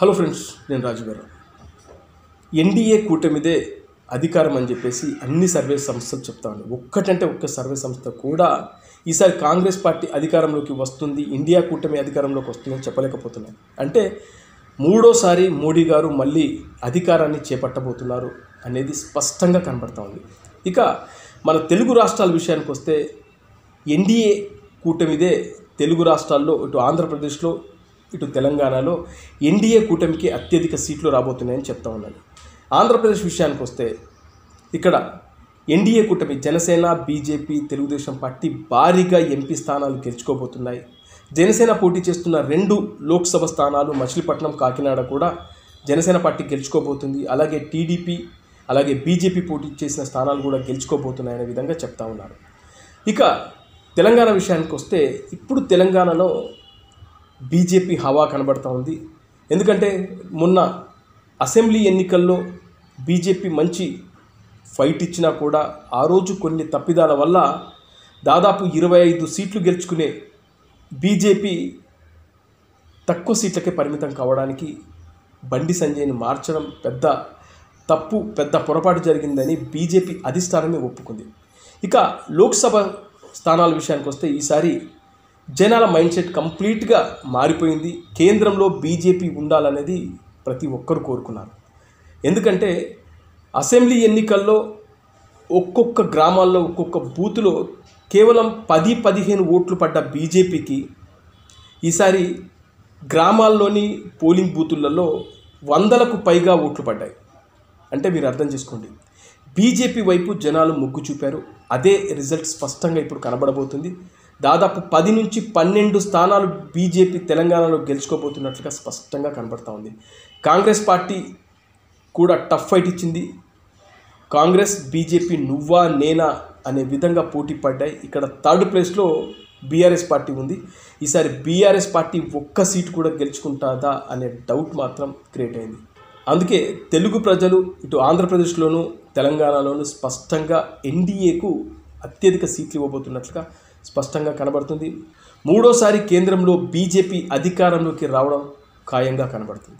Hello friends నేను రాజు గారు. NDA కూటమిదే అధికారం అని చెప్పేసి అన్ని సర్వే సంస్థలు చెప్తా ఉన్నాయి. ఒక్కటంటే ఒక్క సర్వే సంస్థ కూడా ఈసారి కాంగ్రెస్ పార్టీ అధికారంలోకి వస్తుంది ఇండియా కూటమి అధికారంలోకి వస్తుందని చెప్పలేకపోతున్నాయి. అంటే మూడోసారి మోడీ గారు మళ్ళీ అధికారాన్ని చేపట్టబోతున్నారు అనేది స్పష్టంగా కనబడతా ఉంది. ఇక మన తెలుగు రాష్ట్రాల విషయానికి వస్తే ఎన్డీఏ కూటమిదే తెలుగు రాష్ట్రాల్లో ఇటు ఆంధ్రప్రదేశ్లో ఇటు తెలంగాణలో ఎన్డీఏ కూటమికి అత్యధిక సీట్లు రాబోతున్నాయని చెప్తా ఉన్నాను ఆంధ్రప్రదేశ్ విషయానికి వస్తే ఇక్కడ ఎన్డీఏ కూటమి జనసేన బీజేపీ తెలుగుదేశం పార్టీ భారీగా ఎంపీ స్థానాలు గెలుచుకోబోతున్నాయి. జనసేన పోటీ చేస్తున్న రెండు లోక్సభ స్థానాలు మచిలీపట్నం కాకినాడ కూడా జనసేన పార్టీ గెలుచుకోబోతుంది. అలాగే టీడీపీ అలాగే బీజేపీ పోటీ చేసిన స్థానాలు కూడా గెలుచుకోబోతున్నాయనే విధంగా చెప్తా ఉన్నారు. ఇక తెలంగాణ విషయానికి వస్తే ఇప్పుడు తెలంగాణలో బీజేపీ హవా కనబడతా ఉంది. ఎందుకంటే మొన్న అసెంబ్లీ ఎన్నికల్లో బీజేపీ మంచి ఫైట్ ఇచ్చినా కూడా ఆ రోజు కొన్ని తప్పిదాల వల్ల దాదాపు ఇరవై ఐదు సీట్లు గెలుచుకునే బీజేపీ తక్కువ సీట్లకే పరిమితం కావడానికి బండి సంజయ్ని మార్చడం పెద్ద తప్పు పెద్ద పొరపాటు జరిగిందని బీజేపీ అధిష్టానమే ఒప్పుకుంది. ఇక లోక్సభ స్థానాల విషయానికి వస్తే ఈసారి జనాల మైండ్ సెట్ కంప్లీట్గా మారిపోయింది. కేంద్రంలో బీజేపీ ఉండాలనేది ప్రతి ఒక్కరు కోరుకున్నారు. ఎందుకంటే అసెంబ్లీ ఎన్నికల్లో ఒక్కొక్క గ్రామాల్లో ఒక్కొక్క బూతులో కేవలం పది పదిహేను ఓట్లు పడ్డ బీజేపీకి ఈసారి గ్రామాల్లోని పోలింగ్ బూతులలో వందలకు పైగా ఓట్లు పడ్డాయి. అంటే మీరు అర్థం చేసుకోండి. బీజేపీ వైపు జనాలు మొగ్గు చూపారు. అదే రిజల్ట్ స్పష్టంగా ఇప్పుడు కనబడబోతుంది. దాదాపు పది నుంచి పన్నెండు స్థానాలు బీజేపీ తెలంగాణలో గెలుచుకోబోతున్నట్లుగా స్పష్టంగా కనబడతా ఉంది. కాంగ్రెస్ పార్టీ కూడా టఫ్ ఫైట్ ఇచ్చింది. కాంగ్రెస్ బీజేపీ నువ్వా నేనా అనే విధంగా పోటీ పడ్డాయి. ఇక్కడ థర్డ్ ప్లేస్లో బీఆర్ఎస్ పార్టీ ఉంది. ఈసారి బీఆర్ఎస్ పార్టీ ఒక్క సీటు కూడా గెలుచుకుంటుందా అనే డౌట్ మాత్రం క్రియేట్ అయింది. అందుకే తెలుగు ప్రజలు ఇటు ఆంధ్రప్రదేశ్లోను తెలంగాణలోను స్పష్టంగా ఎన్డీఏకు అత్యధిక సీట్లు ఇవ్వబోతున్నట్లుగా స్పష్టంగా కనబడుతుంది. మూడోసారి కేంద్రంలో బీజేపీ అధికారంలోకి రావడం ఖాయంగా కనబడుతుంది.